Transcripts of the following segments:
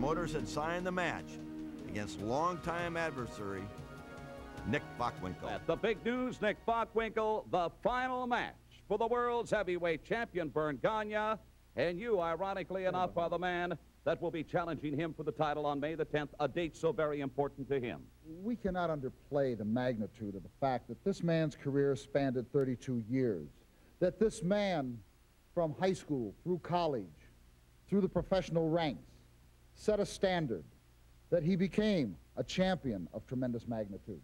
promoters had signed the match against longtime adversary Nick Bockwinkel. At the big news, Nick Bockwinkel, the final match for the world's heavyweight champion, Verne Gagne. And you, ironically enough, are the man that will be challenging him for the title on May the 10th, a date so very important to him. We cannot underplay the magnitude of the fact that this man's career spanned 32 years. That this man, from high school through college, through the professional ranks, set a standard. That he became a champion of tremendous magnitude.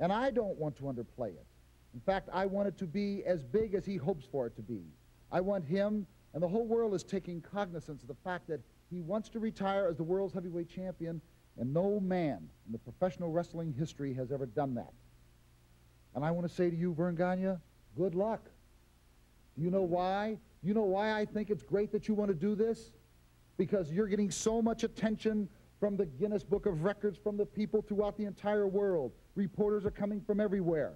And I don't want to underplay it. In fact, I want it to be as big as he hopes for it to be. I want him, and the whole world is taking cognizance of the fact that he wants to retire as the world's heavyweight champion, and no man in the professional wrestling history has ever done that. And I want to say to you, Verne Gagne, good luck. Do you know why? You know why I think it's great that you want to do this? Because you're getting so much attention from the Guinness Book of Records, from the people throughout the entire world. Reporters are coming from everywhere.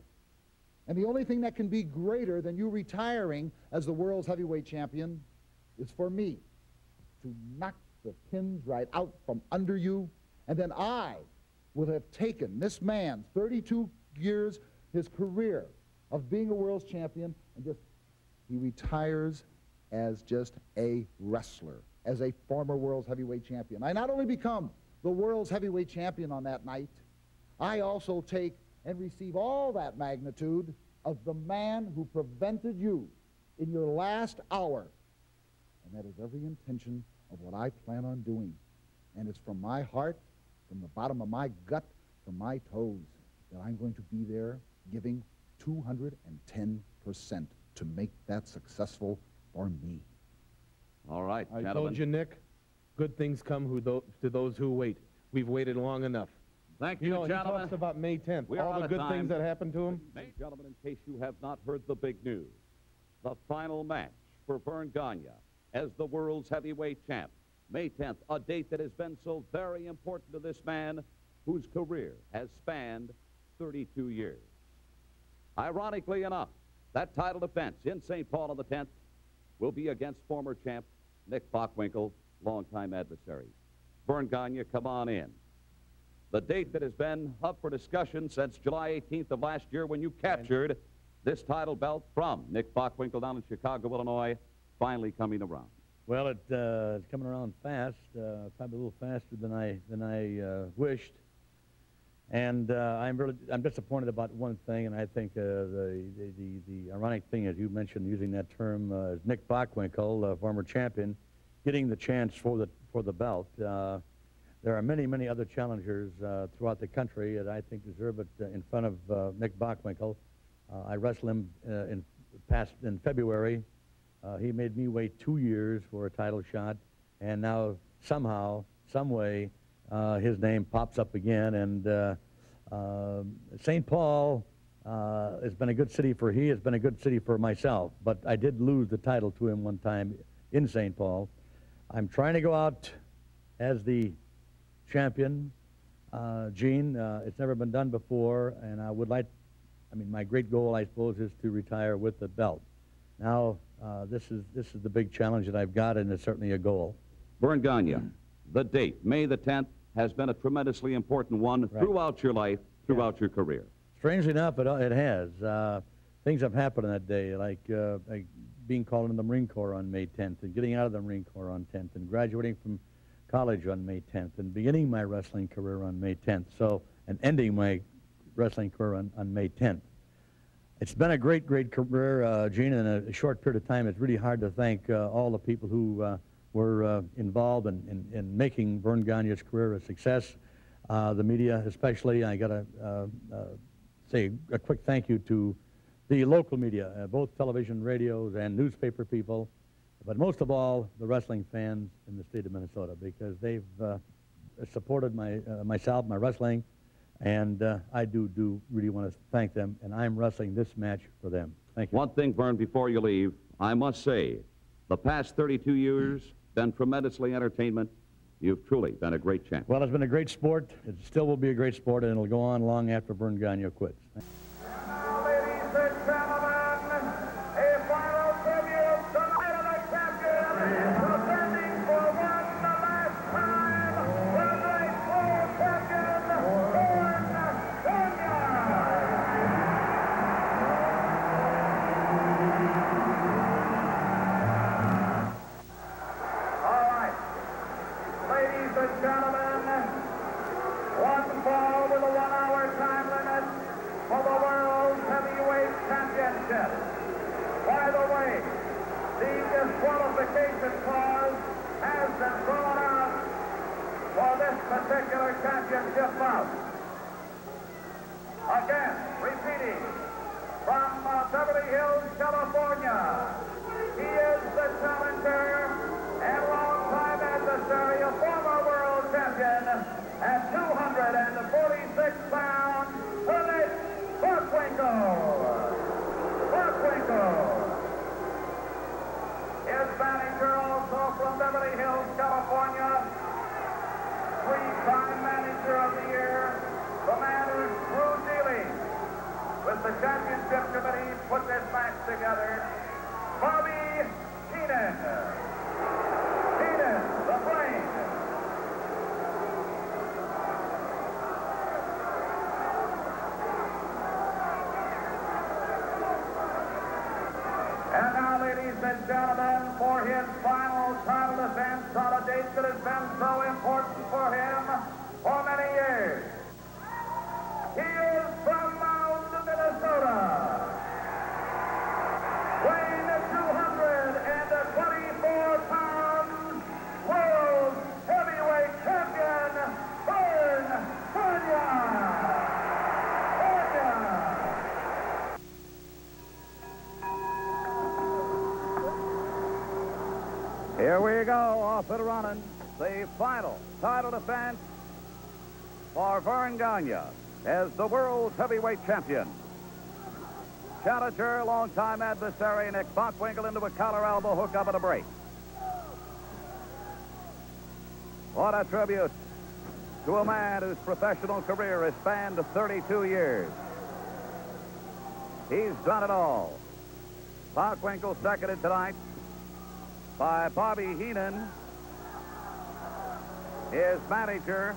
And the only thing that can be greater than you retiring as the world's heavyweight champion is for me to knock the pins right out from under you, and then I will have taken this man's 32 years, his career of being a world's champion, and just, he retires as just a wrestler, as a former world's heavyweight champion. I not only become the world's heavyweight champion on that night, I also take and receive all that magnitude of the man who prevented you in your last hour. And that is every intention of what I plan on doing. And it's from my heart, from the bottom of my gut, from my toes, that I'm going to be there giving 210% to make that successful for me. All right, I gentlemen. told you, Nick, good things come who tho- to those who wait. We've waited long enough. Thank You you, know, he talks about May 10th, We all the good time. things that happened to him. Ladies gentlemen, in case you have not heard the big news, the final match for Verne Gagne as the world's heavyweight champ, May 10th, a date that has been so very important to this man whose career has spanned 32 years. Ironically enough, that title defense in St. Paul on the 10th will be against former champ Nick Bockwinkel, longtime adversary. Verne Gagne, come on in. The date that has been up for discussion since July 18th of last year when you captured this title belt from Nick Bockwinkel down in Chicago, Illinois, finally coming around. Well, it, uh, it's coming around fast, uh, probably a little faster than I than I uh, wished. And uh, I'm really I'm disappointed about one thing, and I think uh, the, the the ironic thing, as you mentioned, using that term, uh, is Nick Bockwinkel, former champion, getting the chance for the for the belt. Uh, there are many many other challengers uh, throughout the country that I think deserve it uh, in front of Nick Bockwinkel. I wrestled him in past in February. He made me wait two years for a title shot, and now somehow, some way, uh, his name pops up again. And uh, um St. Paul uh, has been a good city for he has been a good city for myself. But I did lose the title to him one time in St. Paul. I'm trying to go out as the champion, uh, Gene. Uh, it's never been done before, and I would like. I mean, my great goal, I suppose, is to retire with the belt. Now, uh, this is this is the big challenge that I've got, and it's certainly a goal. Verne Gagne, the date, May the 10th, has been a tremendously important one Right. throughout your life, throughout your career. Strangely enough, it, it has. Uh, things have happened on that day, like, uh, like being called into the Marine Corps on May 10th, and getting out of the Marine Corps on 10th, and graduating from college on May 10th, and beginning my wrestling career on May 10th. So, and ending my wrestling career on, on May 10th. It's been a great, great career, uh, Gene. In a short period of time, it's really hard to thank uh, all the people who uh, were uh, involved in, in, in making Verne Gagne's career a success. Uh, the media, especially, I got to uh, uh, say a quick thank you to the local media, uh, both television, radios, and newspaper people, but most of all, the wrestling fans in the state of Minnesota, because they've uh, supported my myself, my wrestling, and I do do really want to thank them, and I'm wrestling this match for them. Thank you. One thing, Verne, before you leave, I must say, the past 32 years been tremendously entertainment. You've truly been a great champ. Well, it's been a great sport. It still will be a great sport, and it'll go on long after Verne Gagne quits. By the way, the disqualification clause has been thrown out for this particular championship bout. Again, repeating, from uh, Beverly Hills, California, he is the challenger and longtime adversary, a former world champion at 246 pounds, Philip Bockwinkel. Bockwinkel. His also from Beverly Hills, California, three-time manager of the year, the man who's through dealing with the championship committee this match together, Bobby Heenan. Heenan, the brain. And now, ladies and gentlemen, for his final title defense on a date that has been so important for him Here we go, off and running. The final title defense for Verne Gagne as the world's heavyweight champion. Challenger, longtime adversary Nick Bockwinkel into a collar elbow hook up at a break. What a tribute to a man whose professional career has spanned 32 years. He's done it all. Bockwinkel seconded tonight by Bobby Heenan, his manager.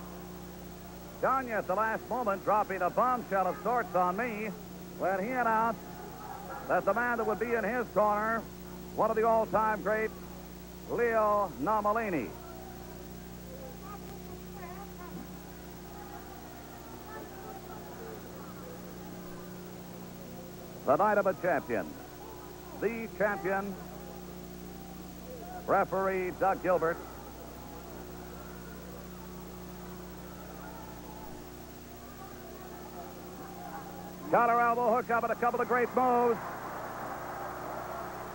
Gagne at the last moment dropping a bombshell of sorts on me when he announced that the man that would be in his corner, one of the all-time greats, Leo Nomellini. The night of a champion. The champion Referee Doug Gilbert. Collar elbow hook up and a couple of great moves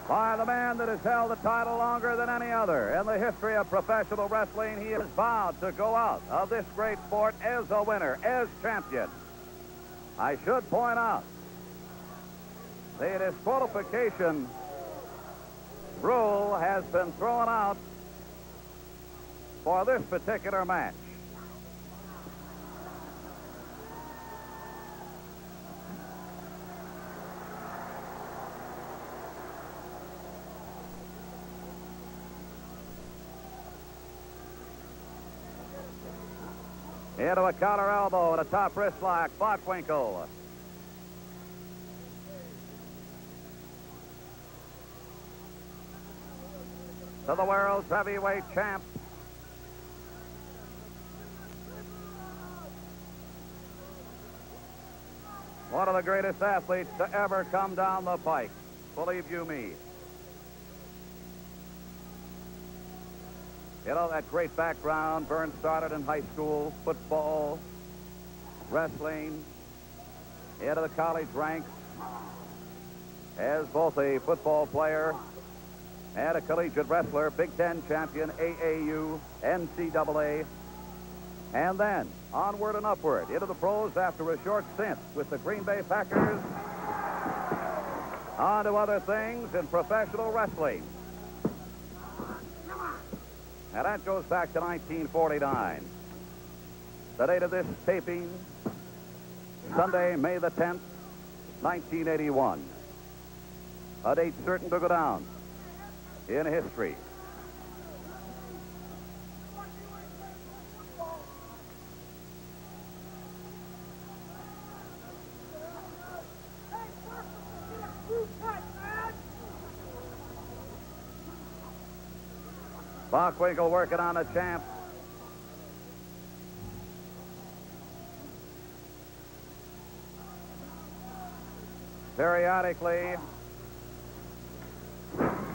by the man that has held the title longer than any other in the history of professional wrestling. He is vowed to go out of this great sport as a winner, as champion. I should point out the disqualification rule has been thrown out for this particular match. Into a collar elbow and a top wrist lock. Bockwinkel. To the world's heavyweight champ. One of the greatest athletes to ever come down the pike. Believe you me. You know, that great background, Burns started in high school, football, wrestling, into the college ranks as both a football player and a collegiate wrestler, Big Ten champion, AAU, NCAA, and then onward and upward into the pros after a short stint with the Green Bay Packers, on to other things in professional wrestling. And that goes back to 1949. The date of this taping, Sunday, May the 10th, 1981. A date certain to go down in history. Bockwinkel working on a champ. Periodically,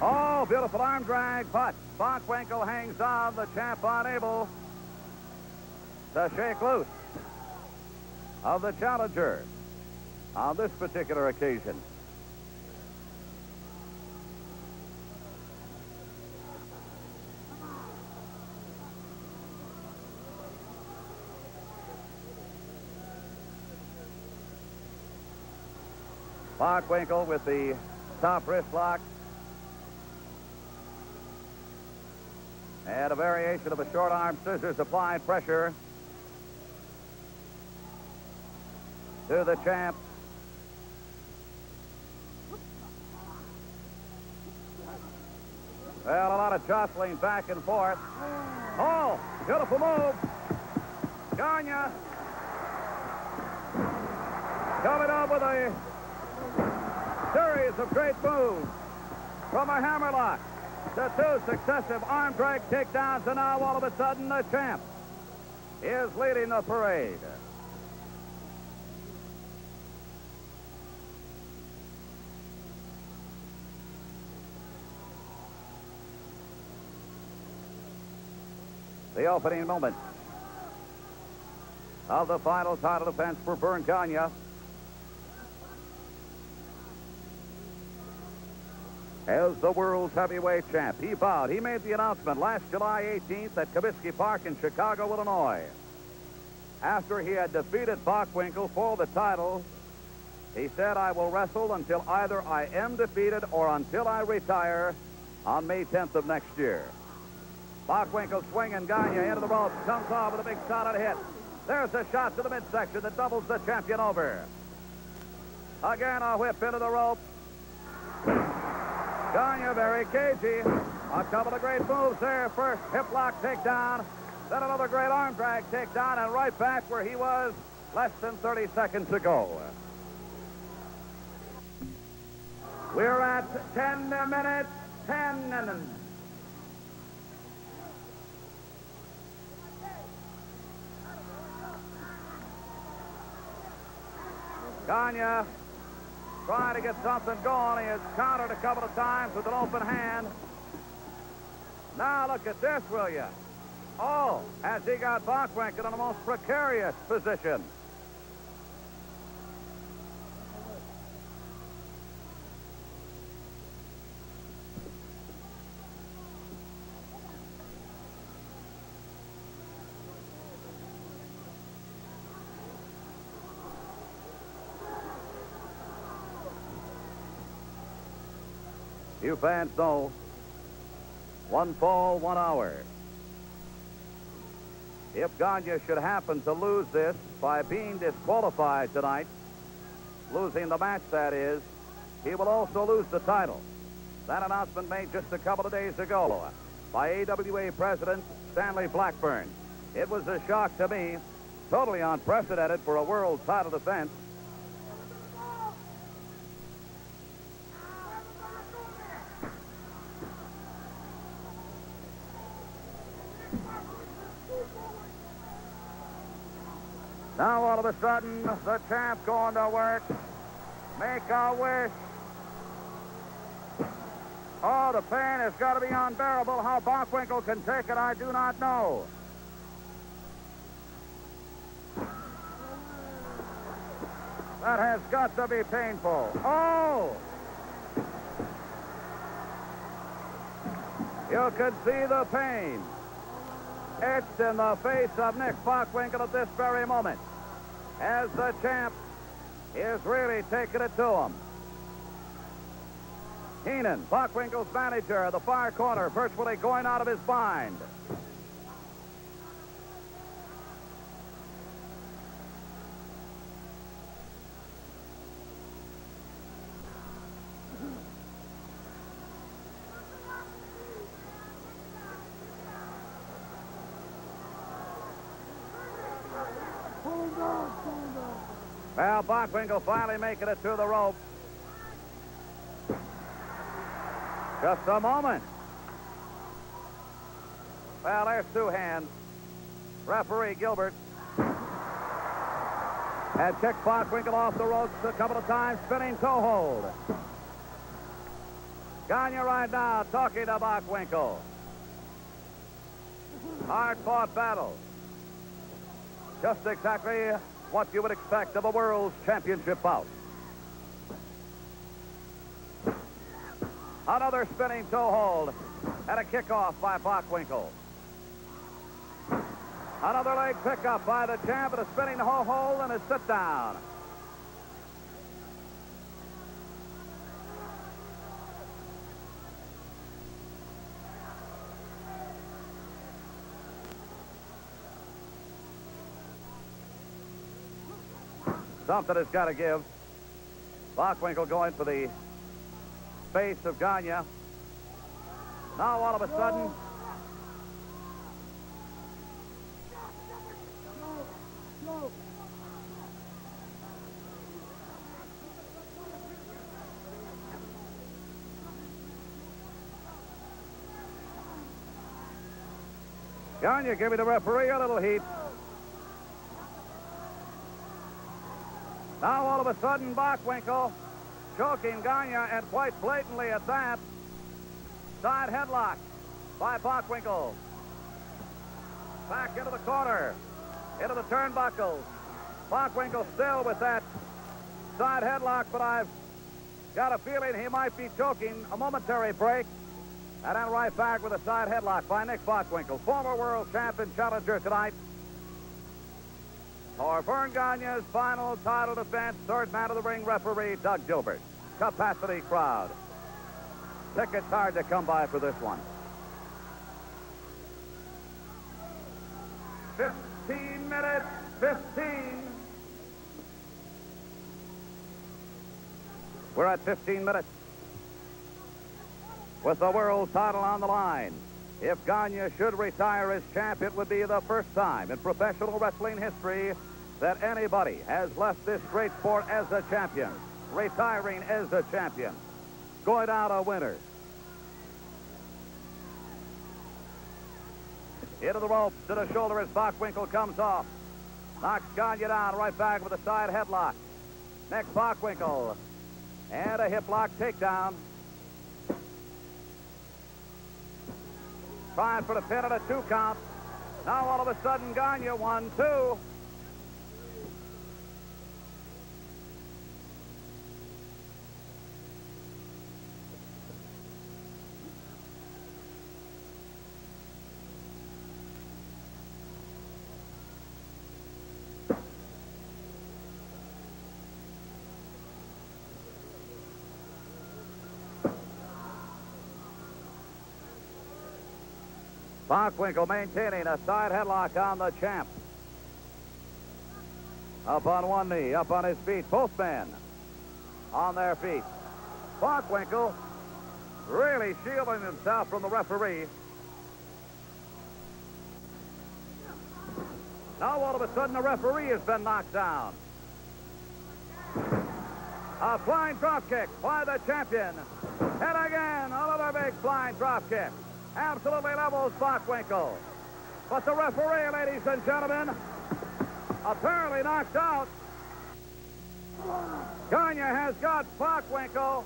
Oh, beautiful arm drag, but Bockwinkel hangs on, the champ unable to shake loose of the challenger on this particular occasion. Bockwinkel with the top wrist lock. And a variation of a short arm scissors applying pressure to the champ. Well, a lot of jostling back and forth. Oh, beautiful move. Gagne coming up with a series of great moves from a hammerlock to two successive arm drag takedowns, and now all of a sudden the champ is leading the parade. The opening moment of the final title defense for Gagne. As the world's heavyweight champ. He vowed, he made the announcement last July 18th at Comiskey Park in Chicago, Illinois. After he had defeated Bockwinkel for the title, he said, I will wrestle until either I am defeated or until I retire on May 10th of next year. Bockwinkel swinging Gagne into the ropes, comes off with a big solid hit. There's a shot to the midsection that doubles the champion over. Again, a whip into the ropes. Gagne very cagey. A couple of great moves there. First hip lock takedown, then another great arm drag takedown, and right back where he was less than 30 seconds ago. We're at 10 minutes, 10. Gagne trying to get something going. He has countered a couple of times with an open hand. Now look at this, will you? Oh, has he got Bockwinkel in a most precarious position. You fans know one fall, one hour. If Gagne should happen to lose this by being disqualified tonight, losing the match, that is, he will also lose the title. That announcement made just a couple of days ago by AWA President Stanley Blackburn. It was a shock to me, totally unprecedented for a world title defense. Now all of a sudden, the champ going to work. Make a wish. Oh, the pain has got to be unbearable. How Bockwinkel can take it, I do not know. That has got to be painful. Oh! You can see the pain etched in the face of Nick Bockwinkel at this very moment as the champ is really taking it to him. Heenan, Bockwinkel's manager, the far corner, virtually going out of his mind. Bockwinkel finally making it to the rope. Just a moment. Well, there's two hands. Referee Gilbert. had checked Bockwinkel off the ropes a couple of times, spinning toe hold. Gagne right now talking to Bockwinkel. Hard-fought battle. Just exactly what you would expect of a World Championship bout. Another spinning toe hold and a kickoff by Bockwinkel. Another leg pickup by the champ and a spinning toe hold and a sit down. Something has got to give. Bockwinkel going for the face of Gagne. Now all of a sudden, Gagne giving the referee a little heat. Now all of a sudden, Bockwinkel choking Gagne and quite blatantly at that. Side headlock by Bockwinkel. Back into the corner, into the turnbuckles. Bockwinkel still with that side headlock, but I've got a feeling he might be choking. A momentary break. And then right back with a side headlock by Nick Bockwinkel, former world champion challenger tonight. For Verne Gagne's final title defense, third man of the ring referee, Doug Gilbert. Capacity crowd. Tickets hard to come by for this one. 15 minutes, 15. We're at 15 minutes with the world title on the line. If Gagne should retire as champ, it would be the first time in professional wrestling history that anybody has left this great sport as a champion, retiring as a champion, going out a winner. Into the ropes, to the shoulder as Bockwinkel comes off. Knocks Gagne down, right back with a side headlock. Next, Bockwinkel. And a hip lock takedown. Trying for the pin at a two count. Now all of a sudden, Gagne, one, two. Bockwinkel maintaining a side headlock on the champ. Up on one knee, up on his feet, both men on their feet. Bockwinkel really shielding himself from the referee. Now all of a sudden the referee has been knocked down. A flying drop kick by the champion. And again, another big flying drop kick absolutely levels Bockwinkel. But the referee, ladies and gentlemen, apparently knocked out. Gagne has got Bockwinkel.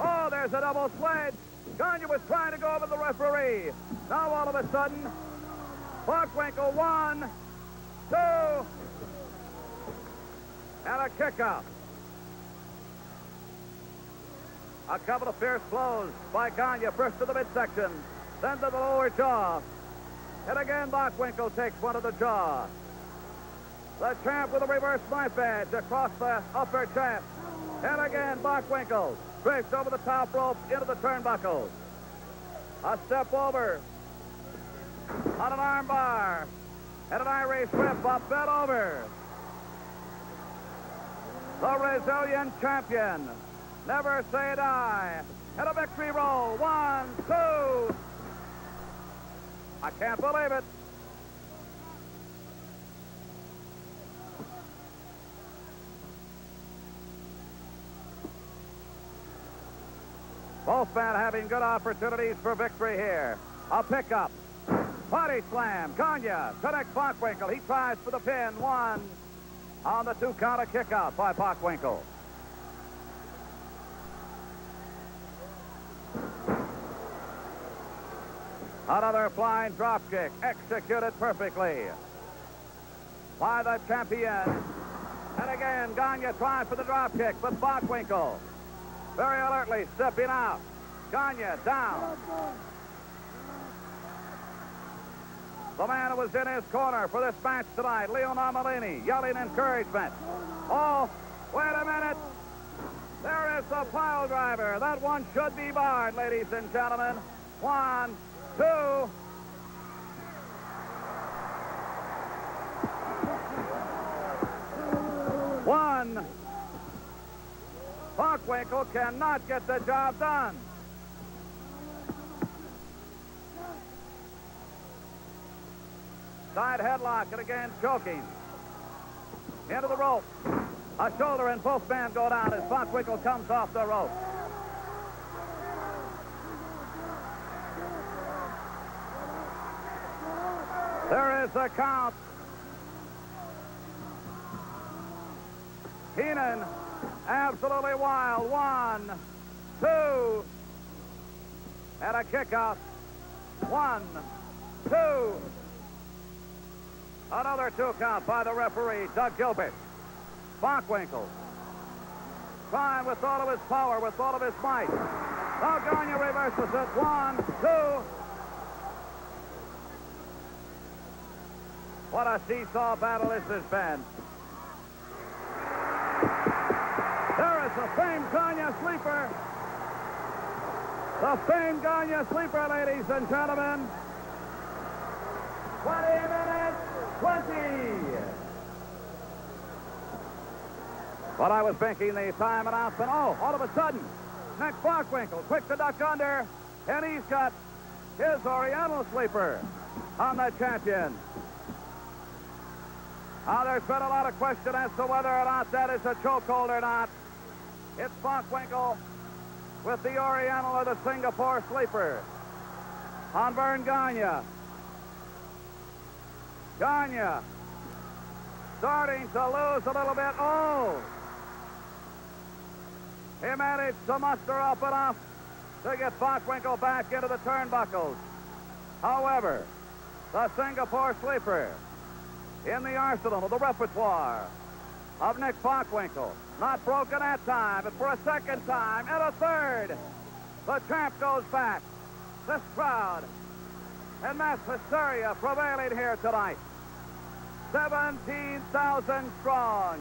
Oh, there's a double sledge. Gagne was trying to go over the referee. Now all of a sudden, Bockwinkel one, two, and a kick out. A couple of fierce blows by Gagne, first to the midsection, then to the lower jaw. And again, Bockwinkel takes one to the jaw. The champ with a reverse knife edge across the upper chest. And again, Bockwinkel drapes over the top rope into the turnbuckles. A step over on an armbar. And an Irish whip up bent over. The Brazilian champion Never say die. And a victory roll. One, two. I can't believe it. Both men having good opportunities for victory here. A pickup. Body slam. To Nick Bockwinkel. He tries for the pin. One on the two count of kick out by Bockwinkel. Another flying drop kick executed perfectly by the champion. And again, Gagne trying for the drop kick, but Bockwinkel very alertly stepping out. Gagne down. The man who was in his corner for this match tonight, Leo Nomellini, yelling encouragement. Oh, wait a minute. There is the pile driver. That one should be barred, ladies and gentlemen. One, two. One. Bockwinkel cannot get the job done. Side headlock and again choking. Into the rope. A shoulder and both men go down as Bockwinkel comes off the rope. There is a count. Heenan, absolutely wild. One, two, and a kick out. One, two. Another two count by the referee, Doug Gilbert. Bockwinkel trying with all of his power, with all of his might. Now Gagne reverses it. One, two. What a seesaw battle this has been. There is the famed Gagne sleeper. The famed Gagne sleeper, ladies and gentlemen. 20 minutes, 20. But I was thinking the time announcement. Oh, all of a sudden, Nick Bockwinkel, quick to duck under, and he's got his Oriental sleeper on the champion. Now, there's been a lot of question as to whether or not that is a chokehold or not. It's Bockwinkel with the Oriental or the Singapore sleeper on Verne Gagne. Gagne starting to lose a little bit. Oh! He managed to muster up enough to get Bockwinkel back into the turnbuckles. However, the Singapore sleeper in the arsenal of the repertoire of Nick Bockwinkel. Not broken that time, but for a second time and a third. The champ goes back. This crowd and mass hysteria prevailing here tonight. 17,000 strong.